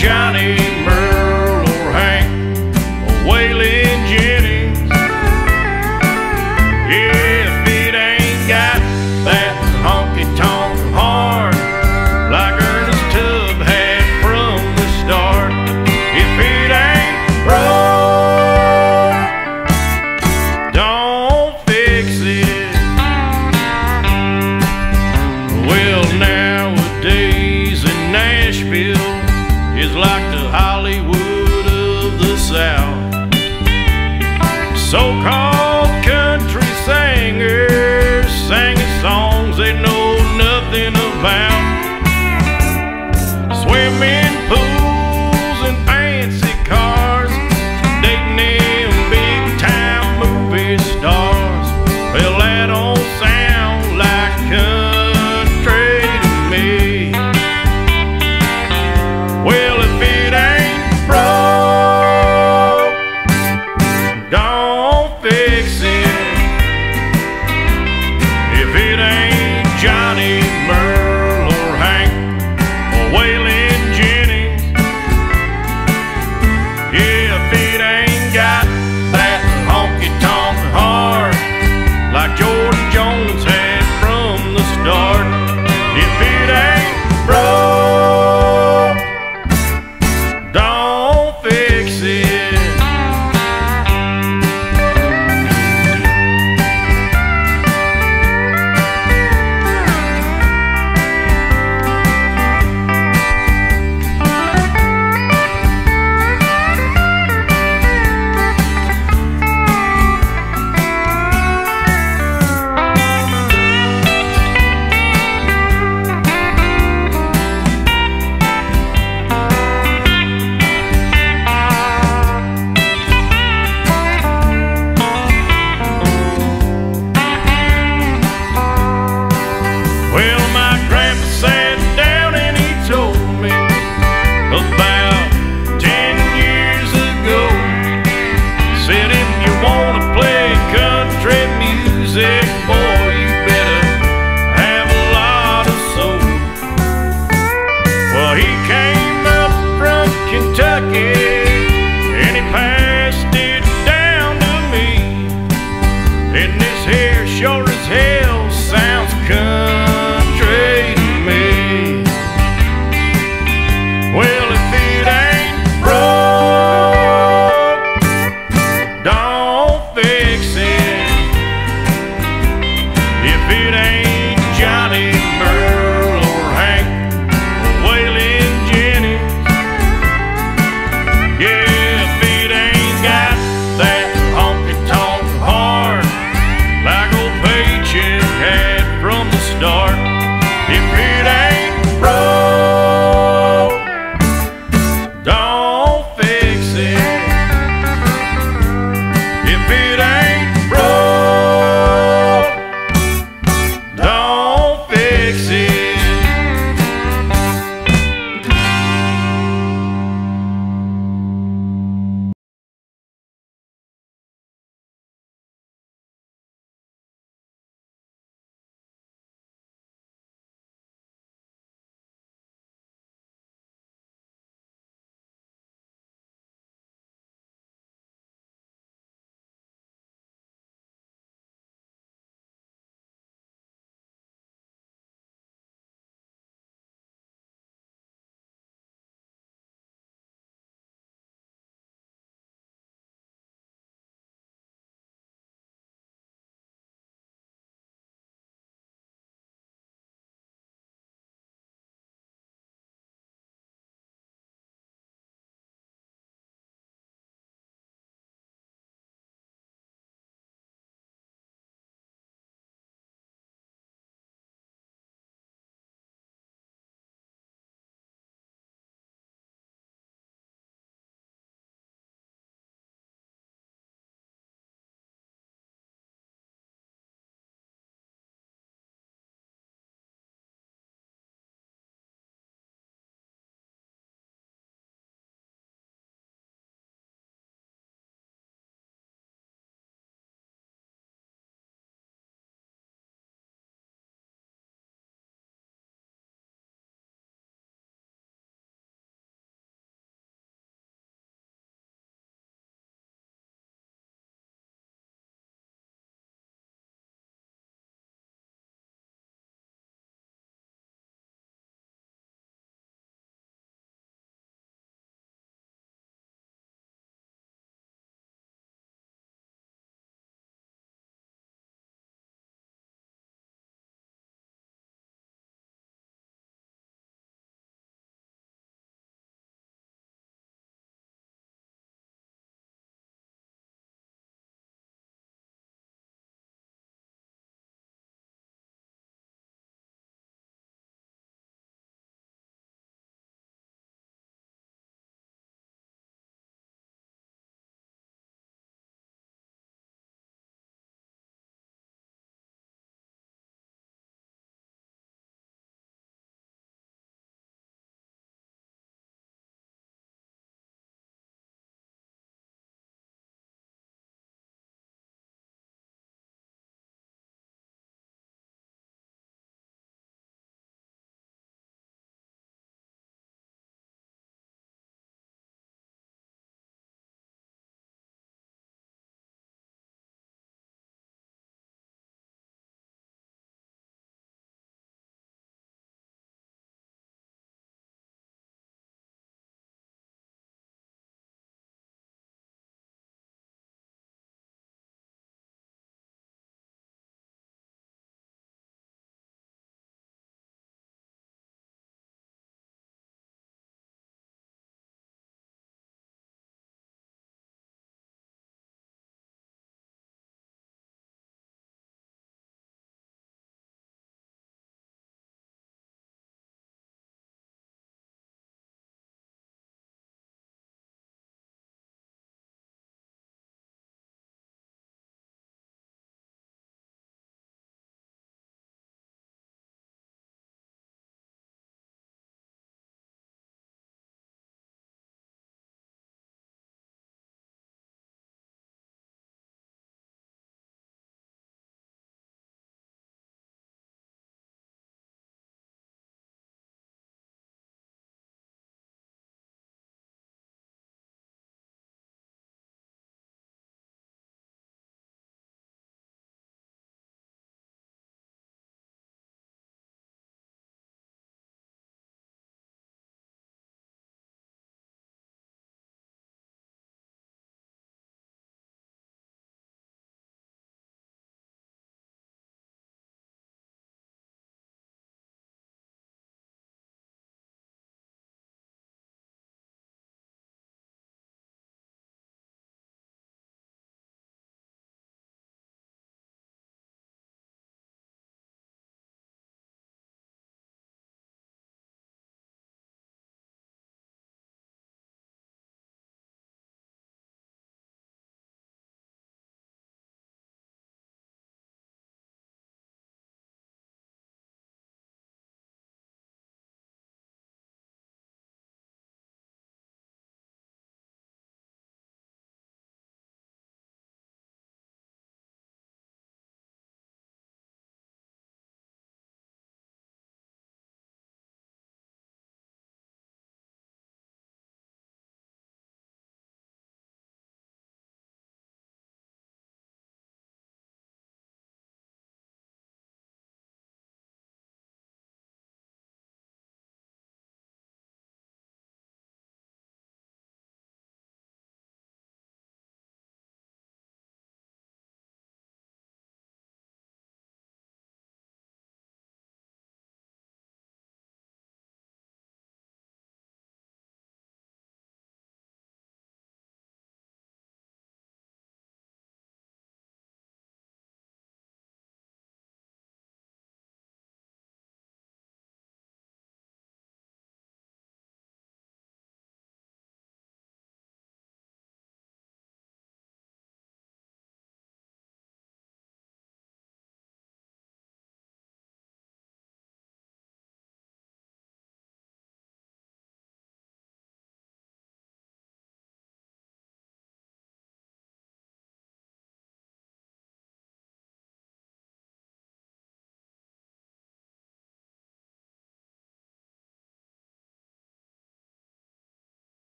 Johnny Man.